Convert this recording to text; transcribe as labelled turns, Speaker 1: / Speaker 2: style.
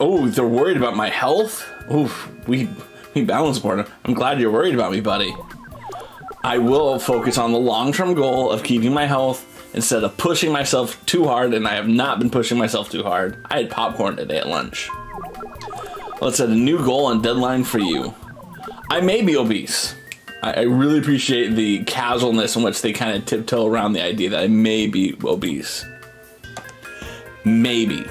Speaker 1: Oh, they're worried about my health? Oof, Wii, Wii Balance Board. I'm glad you're worried about me, buddy. I will focus on the long-term goal of keeping my health instead of pushing myself too hard, and I have not been pushing myself too hard. I had popcorn today at lunch. Let's set a new goal and deadline for you. I may be obese. I, I really appreciate the casualness in which they kind of tiptoe around the idea that I may be obese. Maybe.